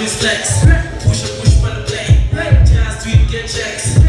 these checks. Push and push for the plane. Just we get checks.